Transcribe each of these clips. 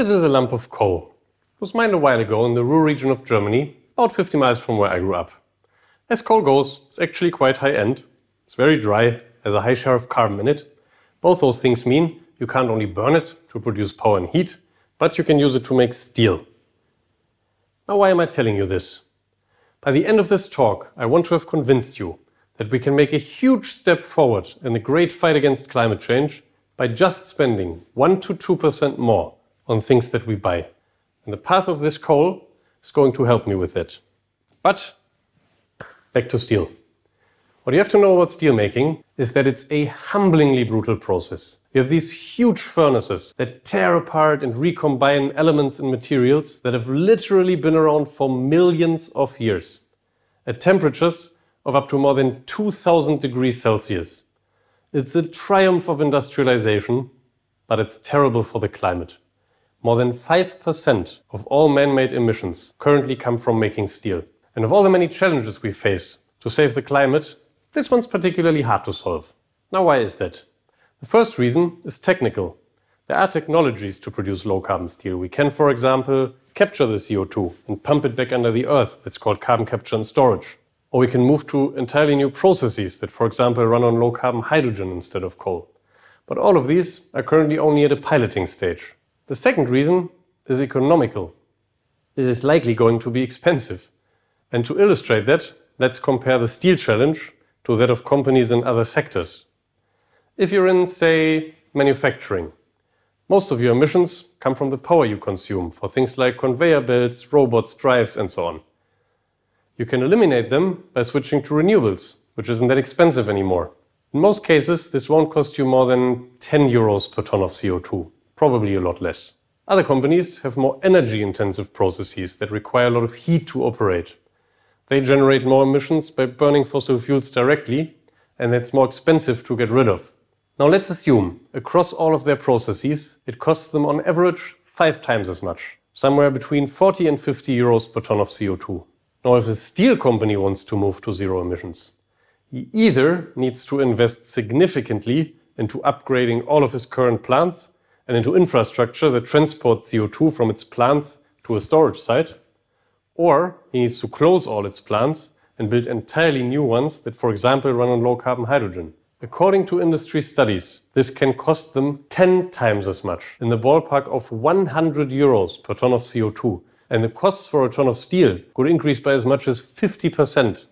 This is a lump of coal. It was mined a while ago in the Ruhr region of Germany, about 50 miles from where I grew up. As coal goes, it's actually quite high end. It's very dry, has a high share of carbon in it. Both those things mean you can't only burn it to produce power and heat, but you can use it to make steel. Now, why am I telling you this? By the end of this talk, I want to have convinced you that we can make a huge step forward in the great fight against climate change by just spending 1 to 2% more on things that we buy. And the path of this coal is going to help me with that. But back to steel. What you have to know about steelmaking is that it's a humblingly brutal process. You have these huge furnaces that tear apart and recombine elements and materials that have literally been around for millions of years at temperatures of up to more than 2000 degrees Celsius. It's a triumph of industrialization, but it's terrible for the climate. More than 5% of all man-made emissions currently come from making steel. And of all the many challenges we face to save the climate, this one's particularly hard to solve. Now why is that? The first reason is technical. There are technologies to produce low carbon steel. We can, for example, capture the CO2 and pump it back under the earth. That's called carbon capture and storage. Or we can move to entirely new processes that, for example, run on low carbon hydrogen instead of coal. But all of these are currently only at a piloting stage. The second reason is economical. This is likely going to be expensive. And to illustrate that, let's compare the steel challenge to that of companies in other sectors. If you're in, say, manufacturing, most of your emissions come from the power you consume for things like conveyor belts, robots, drives, and so on. You can eliminate them by switching to renewables, which isn't that expensive anymore. In most cases, this won't cost you more than 10 euros per ton of CO2 probably a lot less. Other companies have more energy intensive processes that require a lot of heat to operate. They generate more emissions by burning fossil fuels directly, and it's more expensive to get rid of. Now let's assume across all of their processes, it costs them on average five times as much, somewhere between 40 and 50 euros per ton of CO2. Now, if a steel company wants to move to zero emissions, he either needs to invest significantly into upgrading all of his current plants and into infrastructure that transports CO2 from its plants to a storage site, or he needs to close all its plants and build entirely new ones that, for example, run on low carbon hydrogen. According to industry studies, this can cost them 10 times as much, in the ballpark of 100 euros per ton of CO2. And the costs for a ton of steel could increase by as much as 50%.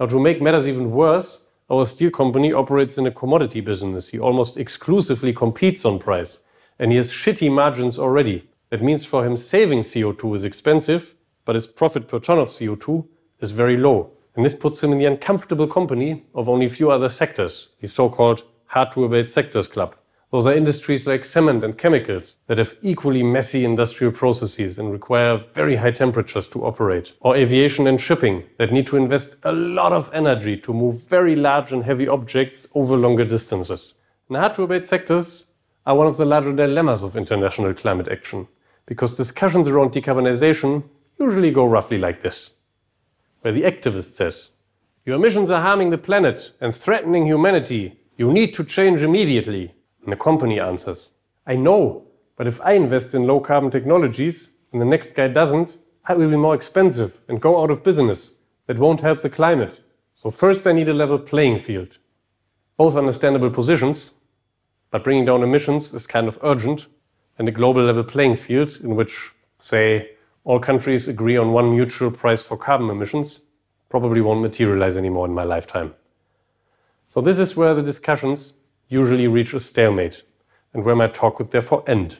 Now, to make matters even worse, our steel company operates in a commodity business. He almost exclusively competes on price and he has shitty margins already. That means for him saving CO2 is expensive, but his profit per ton of CO2 is very low. And this puts him in the uncomfortable company of only a few other sectors, the so-called hard to abate sectors club. Those are industries like cement and chemicals that have equally messy industrial processes and require very high temperatures to operate. Or aviation and shipping that need to invest a lot of energy to move very large and heavy objects over longer distances. In hard to abate sectors, are one of the larger dilemmas of international climate action, because discussions around decarbonization usually go roughly like this. Where the activist says, Your emissions are harming the planet and threatening humanity. You need to change immediately. And the company answers, I know, but if I invest in low carbon technologies and the next guy doesn't, I will be more expensive and go out of business. That won't help the climate. So first I need a level playing field. Both understandable positions, but bringing down emissions is kind of urgent, and a global level playing field in which, say, all countries agree on one mutual price for carbon emissions probably won't materialize anymore in my lifetime. So, this is where the discussions usually reach a stalemate and where my talk would therefore end.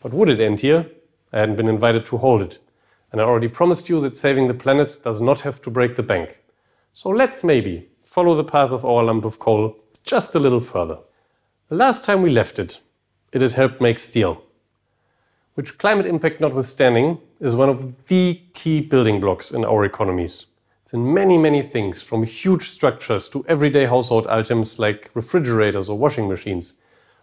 But would it end here? I hadn't been invited to hold it. And I already promised you that saving the planet does not have to break the bank. So let's maybe follow the path of our lump of coal just a little further. The last time we left it, it had helped make steel, which climate impact notwithstanding is one of the key building blocks in our economies. It's in many, many things, from huge structures to everyday household items like refrigerators or washing machines.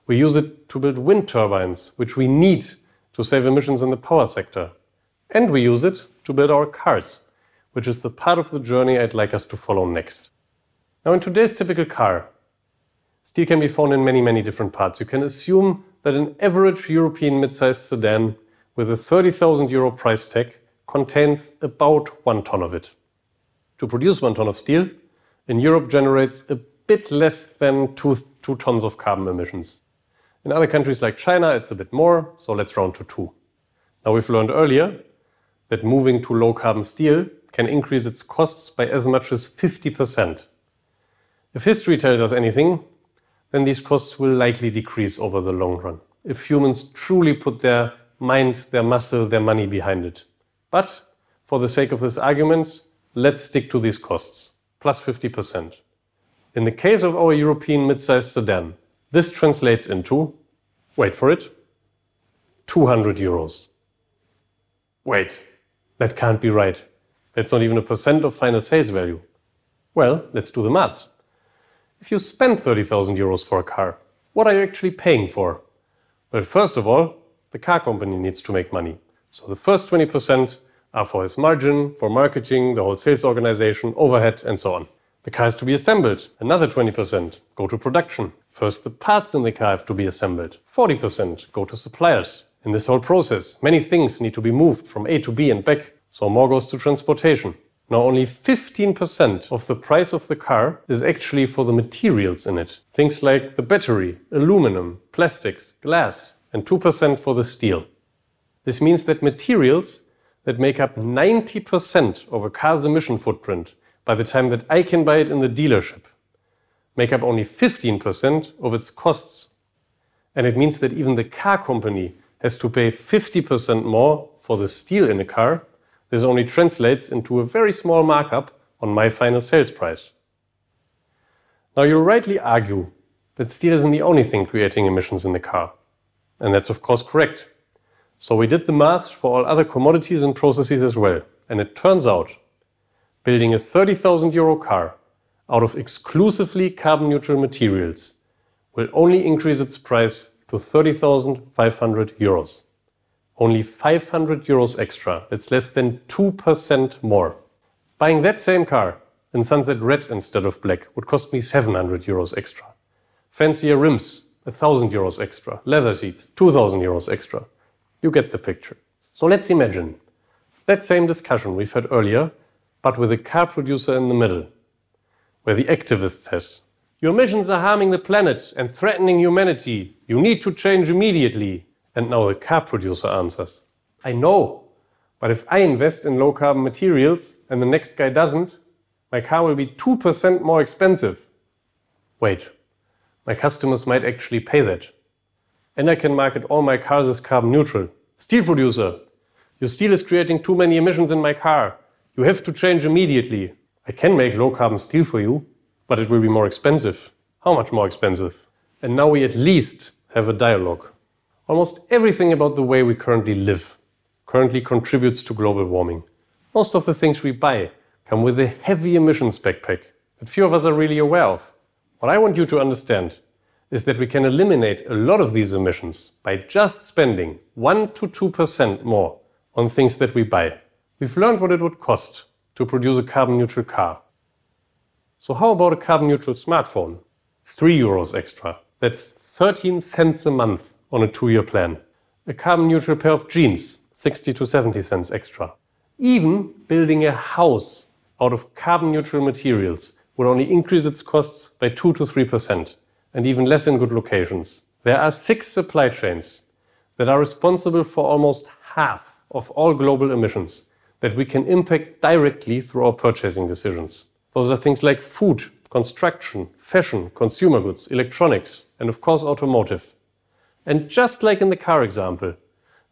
We use it to build wind turbines, which we need to save emissions in the power sector. And we use it to build our cars, which is the part of the journey I'd like us to follow next. Now, in today's typical car, Steel can be found in many, many different parts. You can assume that an average European mid-sized sedan with a 30,000 euro price tag contains about one ton of it. To produce one ton of steel, in Europe generates a bit less than two, two tons of carbon emissions. In other countries like China, it's a bit more, so let's round to two. Now, we've learned earlier that moving to low carbon steel can increase its costs by as much as 50%. If history tells us anything, then these costs will likely decrease over the long run if humans truly put their mind, their muscle, their money behind it. But for the sake of this argument, let's stick to these costs, plus 50%. In the case of our European mid-sized sedan, this translates into, wait for it, 200 euros. Wait, that can't be right. That's not even a percent of final sales value. Well, let's do the maths. If you spend 30,000 euros for a car, what are you actually paying for? Well, first of all, the car company needs to make money. So the first 20% are for his margin, for marketing, the whole sales organization, overhead, and so on. The car has to be assembled. Another 20% go to production. First, the parts in the car have to be assembled. 40% go to suppliers. In this whole process, many things need to be moved from A to B and back, so more goes to transportation. Now, only 15% of the price of the car is actually for the materials in it. Things like the battery, aluminum, plastics, glass, and 2% for the steel. This means that materials that make up 90% of a car's emission footprint by the time that I can buy it in the dealership make up only 15% of its costs. And it means that even the car company has to pay 50% more for the steel in a car this only translates into a very small markup on my final sales price. Now you rightly argue that steel isn't the only thing creating emissions in the car. And that's of course correct. So we did the math for all other commodities and processes as well. And it turns out building a 30,000 euro car out of exclusively carbon neutral materials will only increase its price to 30,500 euros only 500 euros extra. That's less than 2% more. Buying that same car in sunset red instead of black would cost me 700 euros extra. Fancier rims, 1000 euros extra. Leather seats, 2000 euros extra. You get the picture. So let's imagine that same discussion we've had earlier, but with a car producer in the middle, where the activist says, Your emissions are harming the planet and threatening humanity. You need to change immediately. And now the car producer answers, I know, but if I invest in low carbon materials and the next guy doesn't, my car will be 2% more expensive. Wait, my customers might actually pay that. And I can market all my cars as carbon neutral. Steel producer, your steel is creating too many emissions in my car. You have to change immediately. I can make low carbon steel for you, but it will be more expensive. How much more expensive? And now we at least have a dialogue. Almost everything about the way we currently live currently contributes to global warming. Most of the things we buy come with a heavy emissions backpack that few of us are really aware of. What I want you to understand is that we can eliminate a lot of these emissions by just spending 1 to 2% more on things that we buy. We've learned what it would cost to produce a carbon neutral car. So, how about a carbon neutral smartphone? 3 euros extra. That's 13 cents a month on a two year plan. A carbon neutral pair of jeans, 60 to 70 cents extra. Even building a house out of carbon neutral materials would only increase its costs by 2 to 3%, and even less in good locations. There are six supply chains that are responsible for almost half of all global emissions that we can impact directly through our purchasing decisions. Those are things like food, construction, fashion, consumer goods, electronics, and of course automotive. And just like in the car example,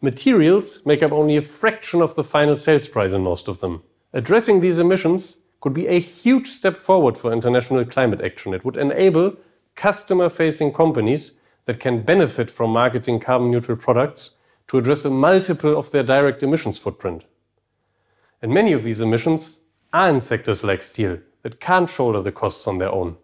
materials make up only a fraction of the final sales price in most of them. Addressing these emissions could be a huge step forward for international climate action. It would enable customer facing companies that can benefit from marketing carbon neutral products to address a multiple of their direct emissions footprint. And many of these emissions are in sectors like steel that can't shoulder the costs on their own.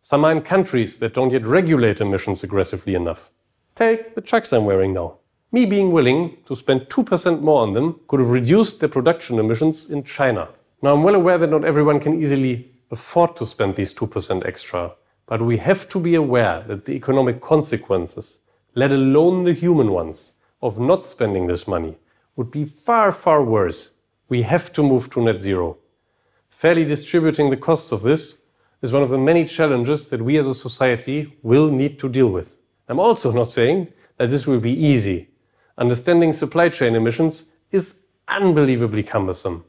Some are in countries that don't yet regulate emissions aggressively enough. Take the trucks I'm wearing now. Me being willing to spend 2% more on them could have reduced their production emissions in China. Now, I'm well aware that not everyone can easily afford to spend these 2% extra, but we have to be aware that the economic consequences let alone the human ones, of not spending this money would be far, far worse. We have to move to net zero. Fairly distributing the costs of this is one of the many challenges that we as a society will need to deal with. I'm also not saying that this will be easy. Understanding supply chain emissions is unbelievably cumbersome.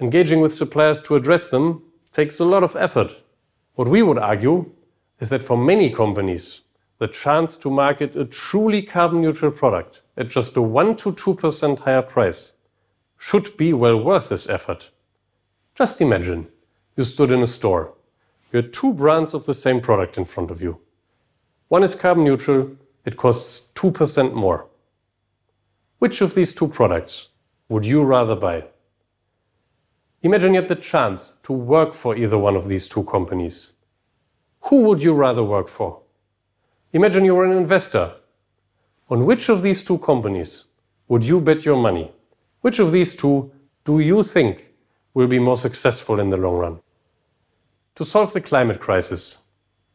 Engaging with suppliers to address them takes a lot of effort. What we would argue is that for many companies, the chance to market a truly carbon neutral product at just a 1 to 2% higher price should be well worth this effort. Just imagine you stood in a store. You had two brands of the same product in front of you. One is carbon neutral, it costs 2% more. Which of these two products would you rather buy? Imagine you had the chance to work for either one of these two companies. Who would you rather work for? Imagine you were an investor. On which of these two companies would you bet your money? Which of these two do you think will be more successful in the long run? To solve the climate crisis,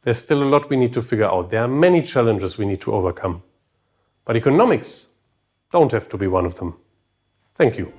there's still a lot we need to figure out. There are many challenges we need to overcome. But economics don't have to be one of them. Thank you.